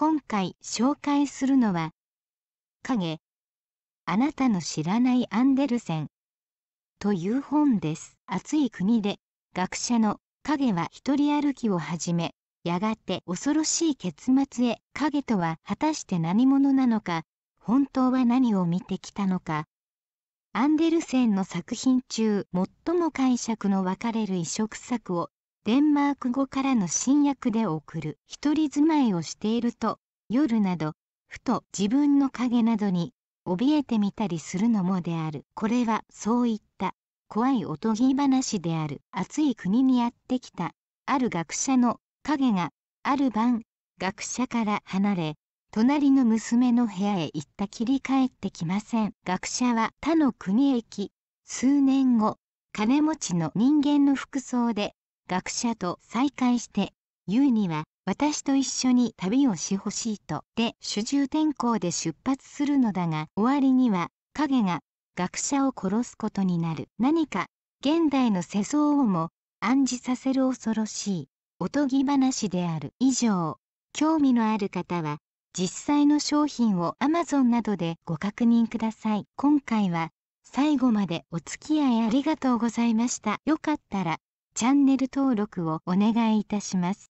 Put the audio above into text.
今回紹介するのは影あなたの知らないアンデルセンという本です。暑い国で学者の影は一人歩きを始めやがて恐ろしい結末へ影とは果たして何者なのか本当は何を見てきたのか。アンデルセンの作品中最も解釈の分かれる異色作をデンマーク語からの新訳で送る一人住まいをしていると夜などふと自分の影などに怯えてみたりするのもである。これはそういった怖いおとぎ話である。暑い国にやってきたある学者の影がある晩学者から離れ隣の娘の部屋へ行ったきり帰ってきません。学者は他の国へ行き数年後金持ちの人間の服装で学者と再会して言うには私と一緒に旅をしほしいとで主従転校で出発するのだが終わりには影が学者を殺すことになる。何か現代の世相をも暗示させる恐ろしいおとぎ話である。以上。興味のある方は実際の商品を Amazon などでご確認ください。今回は最後までお付き合いありがとうございました。よかったらチャンネル登録をお願いいたします。